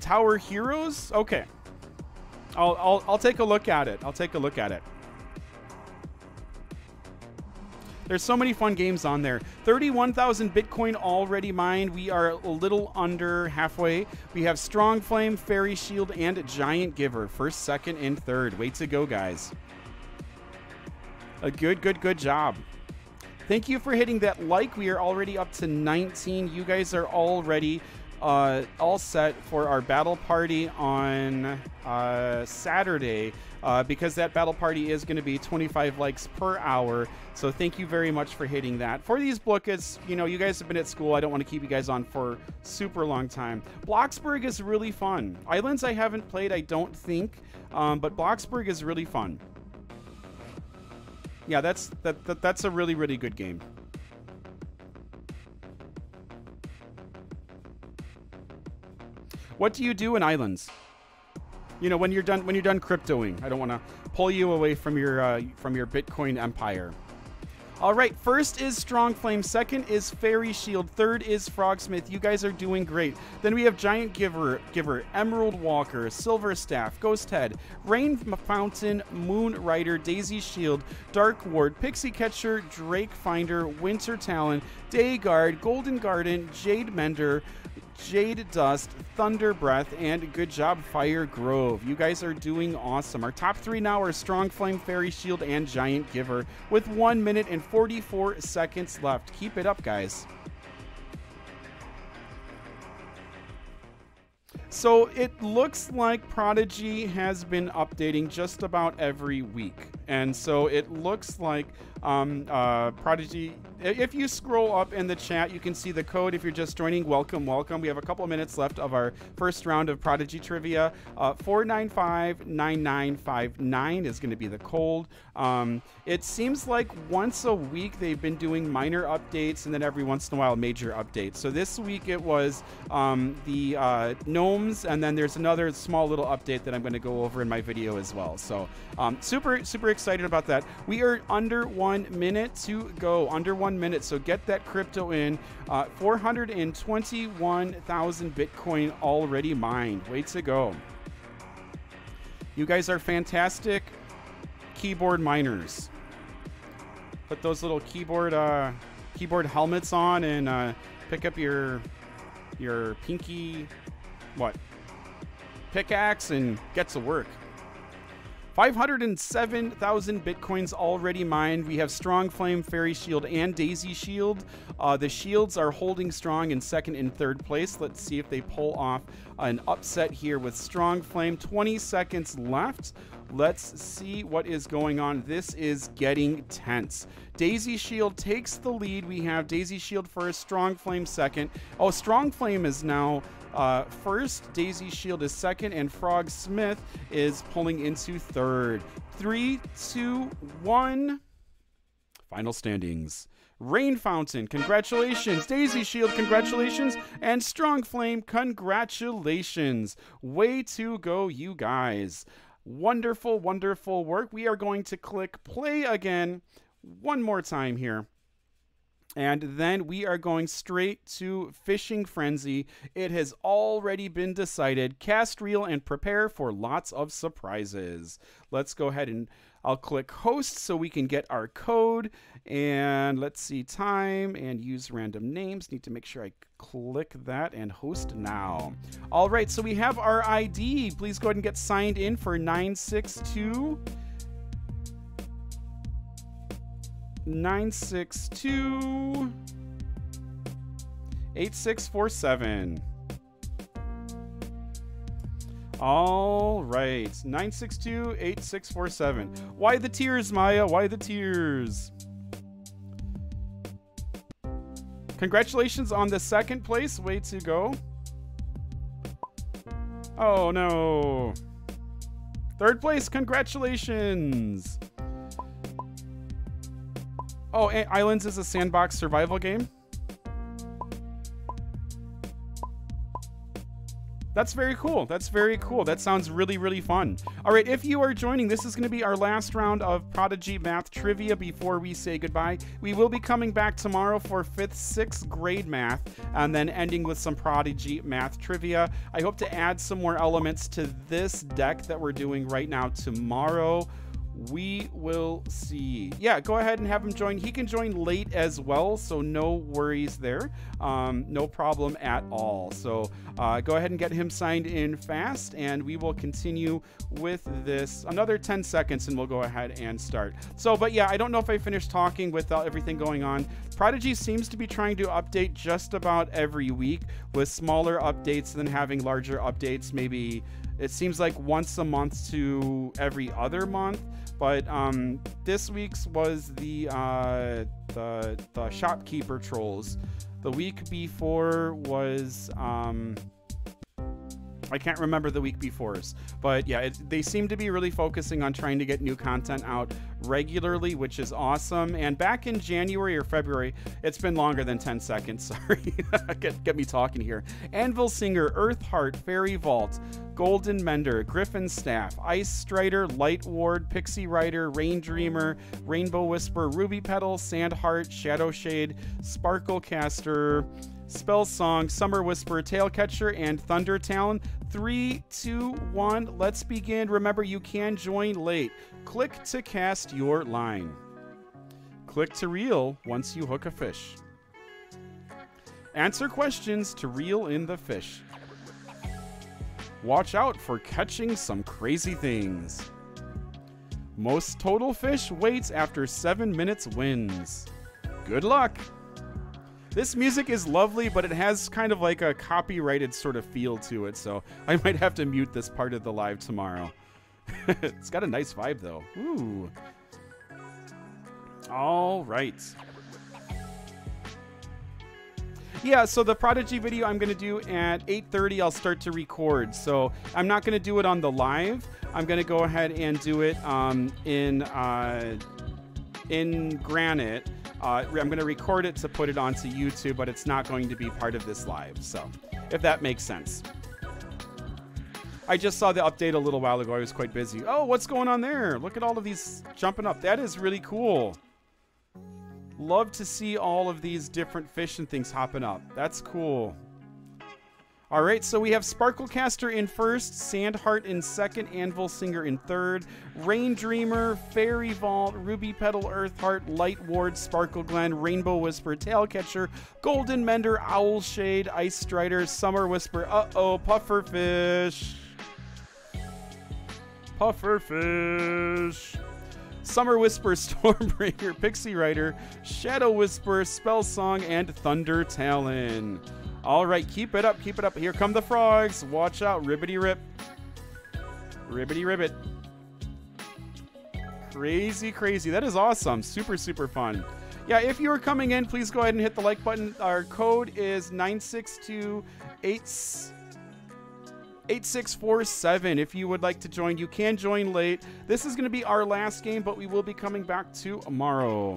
Tower Heroes. Okay. I'll, I'll, I'll take a look at it. I'll take a look at it. There's so many fun games on there. 31,000 Bitcoin already mined. We are a little under halfway. We have Strong Flame, Fairy Shield, and Giant Giver. First, second, and third. Way to go, guys. A good, good, good job. Thank you for hitting that like. We are already up to 19. You guys are already uh, all set for our battle party on uh, Saturday uh, because that battle party is going to be 25 likes per hour. So thank you very much for hitting that. For these Blookets, you know, you guys have been at school. I don't want to keep you guys on for super long time. Bloxburg is really fun. Islands I haven't played, I don't think, um, but Bloxburg is really fun. Yeah, that's that, that that's a really really good game. What do you do in islands? You know, when you're done when you're done cryptoing. I don't want to pull you away from your uh, from your Bitcoin empire. All right, first is Strong Flame, second is Fairy Shield, third is Frogsmith. You guys are doing great. Then we have Giant Giver, Giver, Emerald Walker, Silver Staff, Ghost Head, Rain Fountain, Moon Rider, Daisy Shield, Dark Ward, Pixie Catcher, Drake Finder, Winter Talon, Day Guard, Golden Garden, Jade Mender, Jade Dust, Thunder Breath, and good job, Fire Grove. You guys are doing awesome. Our top three now are Strong Flame, Fairy Shield, and Giant Giver with 1 minute and 44 seconds left. Keep it up, guys. So it looks like Prodigy has been updating just about every week. And so it looks like um, uh, Prodigy, if you scroll up in the chat, you can see the code. If you're just joining, welcome, welcome. We have a couple of minutes left of our first round of Prodigy trivia. Uh, 4959959 is going to be the code. Um, it seems like once a week they've been doing minor updates and then every once in a while major updates. So this week it was um, the uh, gnomes, and then there's another small little update that I'm going to go over in my video as well. So um, super, super excited about that. We are under one minute to go. Under one minute. So get that crypto in. Uh, 421,000 Bitcoin already mined. Way to go. You guys are fantastic keyboard miners. Put those little keyboard uh, keyboard helmets on and uh, pick up your your pinky what pickaxe and get to work. 507,000 bitcoins already mined. We have Strong Flame, Fairy Shield, and Daisy Shield. Uh, the shields are holding strong in second and third place. Let's see if they pull off an upset here with Strong Flame. 20 seconds left. Let's see what is going on. This is getting tense. Daisy Shield takes the lead. We have Daisy Shield first, Strong Flame second. Oh, Strong Flame is now uh, first, Daisy Shield is second, and Frog Smith is pulling into third. Three, two, one. Final standings. Rain Fountain, congratulations. Daisy Shield, congratulations. And Strong Flame, congratulations. Way to go, you guys. Wonderful, wonderful work. We are going to click play again one more time here. And then we are going straight to Fishing Frenzy. It has already been decided. Cast reel and prepare for lots of surprises. Let's go ahead and I'll click host so we can get our code. And let's see time and use random names. Need to make sure I click that and host now. All right, so we have our ID. Please go ahead and get signed in for 962. 962 8647. All right, 962 8647. Why the tears, Maya? Why the tears? Congratulations on the second place. Way to go. Oh no. Third place, congratulations. Oh, Islands is a sandbox survival game? That's very cool. That's very cool. That sounds really, really fun. All right, if you are joining, this is going to be our last round of Prodigy Math Trivia before we say goodbye. We will be coming back tomorrow for 5th, 6th grade math, and then ending with some Prodigy Math Trivia. I hope to add some more elements to this deck that we're doing right now tomorrow we will see. Yeah, go ahead and have him join. He can join late as well, so no worries there. Um, no problem at all. So uh, go ahead and get him signed in fast, and we will continue with this. Another 10 seconds, and we'll go ahead and start. So, but yeah, I don't know if I finished talking with everything going on. Prodigy seems to be trying to update just about every week with smaller updates than having larger updates, maybe it seems like once a month to every other month. But um, this week's was the uh, the the shopkeeper trolls. The week before was um, I can't remember the week before's, but yeah, it, they seem to be really focusing on trying to get new content out regularly, which is awesome. And back in January or February, it's been longer than 10 seconds. Sorry, get, get me talking here. Anvil Singer, Earth Heart, Fairy Vault, Golden Mender, Griffin Staff, Ice Strider, Light Ward, Pixie Rider, Rain Dreamer, Rainbow Whisper, Ruby Petal, Sand Heart, Shadow Shade, Sparkle Caster. Spell Song, Summer Whisper, Tail Catcher, and Thunder Talon. Three, two, one, let's begin. Remember, you can join late. Click to cast your line. Click to reel once you hook a fish. Answer questions to reel in the fish. Watch out for catching some crazy things. Most total fish weights after 7 minutes wins. Good luck! This music is lovely, but it has kind of like a copyrighted sort of feel to it, so I might have to mute this part of the live tomorrow. it's got a nice vibe, though. Ooh. All right. Yeah, so the Prodigy video I'm going to do at 8.30, I'll start to record. So I'm not going to do it on the live. I'm going to go ahead and do it um, in, uh, in Granite uh, I'm going to record it to put it onto YouTube, but it's not going to be part of this live. So, if that makes sense. I just saw the update a little while ago. I was quite busy. Oh, what's going on there? Look at all of these jumping up. That is really cool. Love to see all of these different fish and things hopping up. That's cool. All right, so we have Sparklecaster in first, Sandheart in second, Anvil Singer in third, Rain Dreamer, Fairy Vault, Ruby Petal, Earthheart, Light Ward, Sparkle Glen, Rainbow Whisper, Tailcatcher, Golden Mender, Owl Shade, Ice Strider, Summer Whisper, uh-oh, Pufferfish. Pufferfish. Summer Whisper, Stormbreaker, Pixie Rider, Shadow Whisper, Spell Song, and Thunder Talon. All right, keep it up, keep it up. Here come the frogs. Watch out, ribbity rip. Ribbity ribbit. Crazy, crazy. That is awesome. Super, super fun. Yeah, if you are coming in, please go ahead and hit the like button. Our code is 962 8647 if you would like to join you can join late this is going to be our last game but we will be coming back tomorrow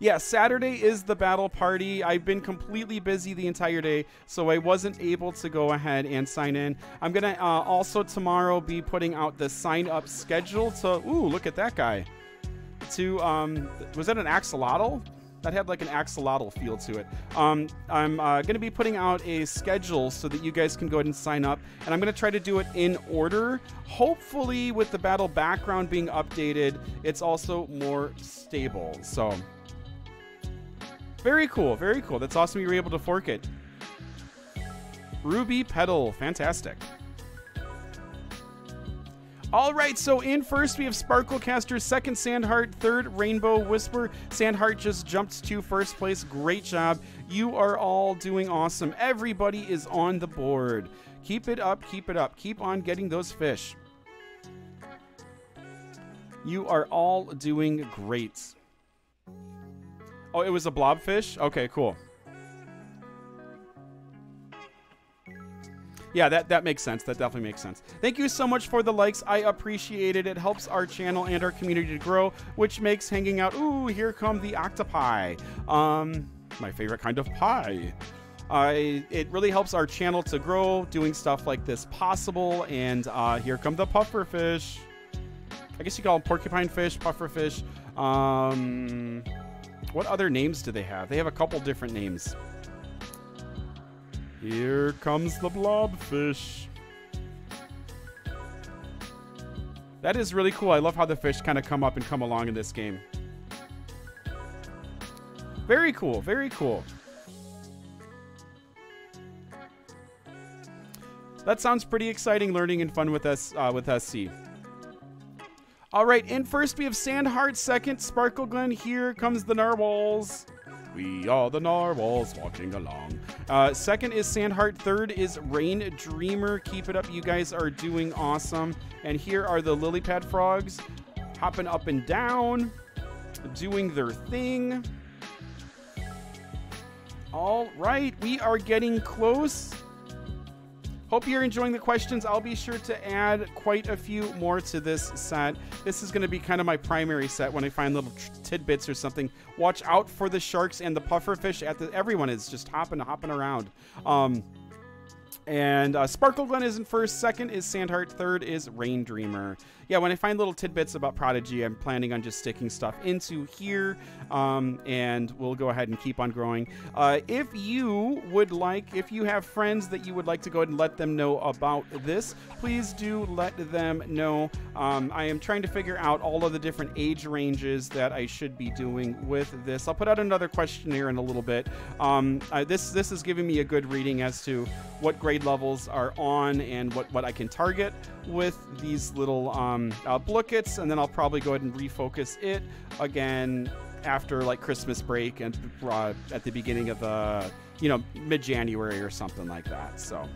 yeah saturday is the battle party i've been completely busy the entire day so i wasn't able to go ahead and sign in i'm gonna uh, also tomorrow be putting out the sign up schedule to ooh look at that guy to um was that an axolotl that had like an axolotl feel to it. Um, I'm uh, going to be putting out a schedule so that you guys can go ahead and sign up, and I'm going to try to do it in order. Hopefully, with the battle background being updated, it's also more stable. So, very cool, very cool. That's awesome you were able to fork it. Ruby Petal, fantastic. All right, so in first we have Sparklecaster, second Sandheart, third Rainbow Whisper. Sandheart just jumped to first place. Great job. You are all doing awesome. Everybody is on the board. Keep it up, keep it up. Keep on getting those fish. You are all doing great. Oh, it was a blobfish? Okay, cool. yeah, that, that makes sense. That definitely makes sense. Thank you so much for the likes. I appreciate it. It helps our channel and our community to grow, which makes hanging out. Ooh, here come the octopi. Um, my favorite kind of pie. Uh, it really helps our channel to grow, doing stuff like this possible. And uh, here come the pufferfish. I guess you call them porcupine fish, pufferfish. Um, what other names do they have? They have a couple different names. Here comes the blobfish. That is really cool. I love how the fish kind of come up and come along in this game. Very cool. Very cool. That sounds pretty exciting, learning and fun with us uh, with SC. All right, in first we have Sandheart. Second, Sparkle Glen. Here comes the narwhals. We are the narwhals walking along. Uh, second is Sandheart. Third is Rain Dreamer. Keep it up. You guys are doing awesome. And here are the lily pad frogs hopping up and down, doing their thing. All right, we are getting close Hope you're enjoying the questions. I'll be sure to add quite a few more to this set. This is going to be kind of my primary set when I find little tidbits or something. Watch out for the sharks and the pufferfish. At the everyone is just hopping, hopping around. Um, and uh, Sparkle Glen is in first. Second is Sandheart. Third is Rain Dreamer yeah, when I find little tidbits about Prodigy, I'm planning on just sticking stuff into here, um, and we'll go ahead and keep on growing. Uh, if you would like, if you have friends that you would like to go ahead and let them know about this, please do let them know. Um, I am trying to figure out all of the different age ranges that I should be doing with this. I'll put out another questionnaire in a little bit. Um, uh, this this is giving me a good reading as to what grade levels are on and what what I can target with these little um, uh, and then I'll probably go ahead and refocus it again after like Christmas break and uh, at the beginning of the you know mid January or something like that. So.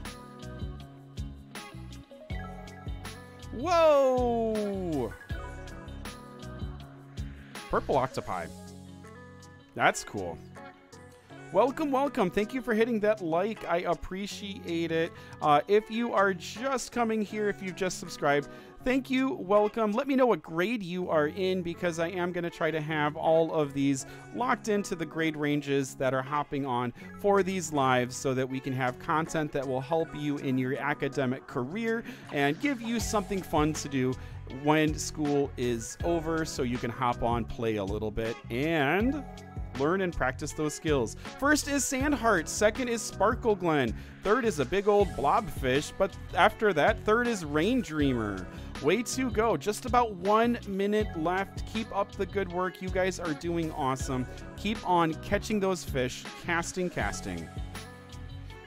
Whoa! Purple octopi. That's cool. Welcome, welcome. Thank you for hitting that like. I appreciate it. Uh, if you are just coming here, if you've just subscribed, Thank you. Welcome. Let me know what grade you are in because I am going to try to have all of these locked into the grade ranges that are hopping on for these lives so that we can have content that will help you in your academic career and give you something fun to do when school is over so you can hop on, play a little bit, and learn and practice those skills. First is Sandheart, second is Sparkle Glen, third is a big old blobfish, but after that, third is Rain Dreamer. Way to go. Just about one minute left. Keep up the good work. You guys are doing awesome. Keep on catching those fish, casting, casting.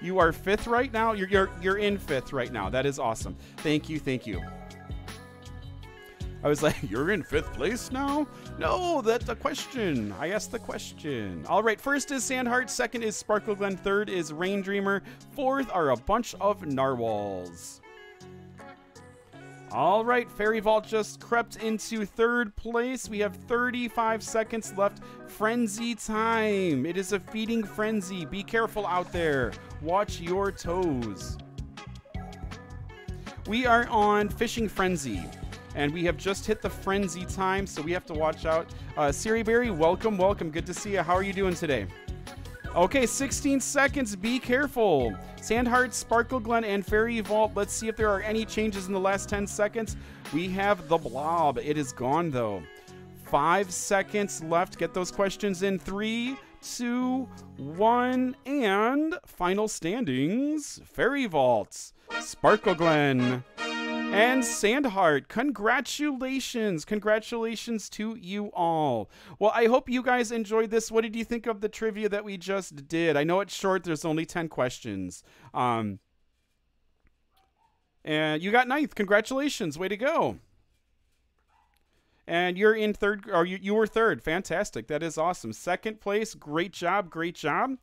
You are fifth right now. You're, you're, you're in fifth right now. That is awesome. Thank you. Thank you. I was like, you're in fifth place now? No, that's a question. I asked the question. All right, first is Sandheart, second is Sparkle Glen, third is Rain Dreamer, fourth are a bunch of narwhals. All right, Fairy Vault just crept into third place. We have 35 seconds left. Frenzy time. It is a feeding frenzy. Be careful out there. Watch your toes. We are on Fishing Frenzy and we have just hit the frenzy time, so we have to watch out. Uh, Siri Berry, welcome, welcome. Good to see you. How are you doing today? Okay, 16 seconds. Be careful. Sandheart, Sparkle Glen, and Fairy Vault. Let's see if there are any changes in the last 10 seconds. We have the blob. It is gone, though. Five seconds left. Get those questions in. Three, two, one, and final standings. Fairy Vault, Sparkle Glen, and Sandheart. Congratulations. Congratulations to you all. Well, I hope you guys enjoyed this. What did you think of the trivia that we just did? I know it's short, there's only 10 questions. Um, and you got ninth. Congratulations. Way to go. And you're in third, or you, you were third. Fantastic. That is awesome. Second place. Great job. Great job.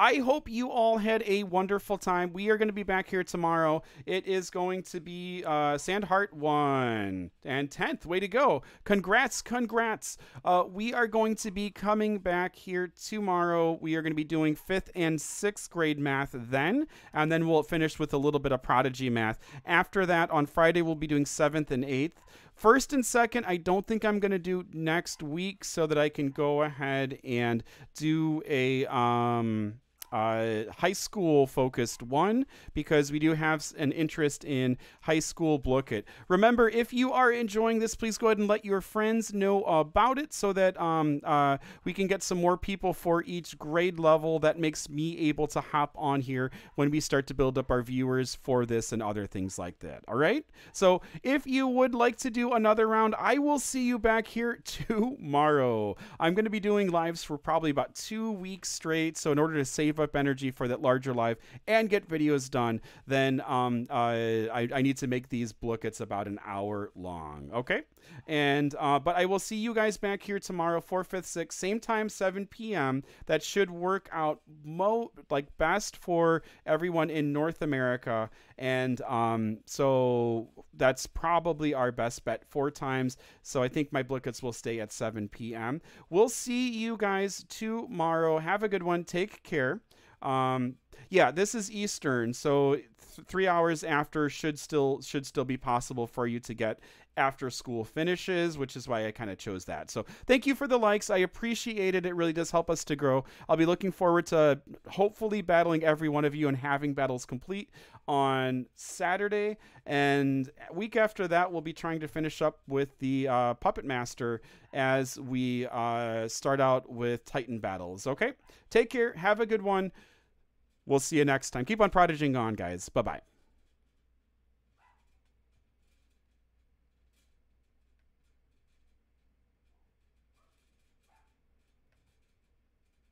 I hope you all had a wonderful time. We are going to be back here tomorrow. It is going to be uh, Sandheart 1 and 10th. Way to go. Congrats, congrats. Uh, we are going to be coming back here tomorrow. We are going to be doing 5th and 6th grade math then, and then we'll finish with a little bit of prodigy math. After that, on Friday, we'll be doing 7th and 8th. First and second, I don't think I'm going to do next week so that I can go ahead and do a um uh, high school focused one because we do have an interest in high school Blooket. Remember, if you are enjoying this, please go ahead and let your friends know about it so that um, uh, we can get some more people for each grade level. That makes me able to hop on here when we start to build up our viewers for this and other things like that. All right. So if you would like to do another round, I will see you back here tomorrow. I'm going to be doing lives for probably about two weeks straight. So in order to save up energy for that larger live and get videos done, then um, uh, I, I, need to make these Blookets about an hour long. Okay, and uh, but I will see you guys back here tomorrow, four, fifth, sixth, same time, 7 p.m. That should work out mo like best for everyone in North America, and um, so that's probably our best bet. Four times, so I think my Blookets will stay at 7 p.m. We'll see you guys tomorrow. Have a good one. Take care. Um, yeah, this is Eastern, so three hours after should still should still be possible for you to get after school finishes, which is why I kind of chose that. So thank you for the likes. I appreciate it. It really does help us to grow. I'll be looking forward to hopefully battling every one of you and having battles complete on Saturday. And week after that, we'll be trying to finish up with the uh, Puppet Master as we uh, start out with Titan battles. Okay? Take care. Have a good one. We'll see you next time. Keep on prodiging on, guys. Bye bye.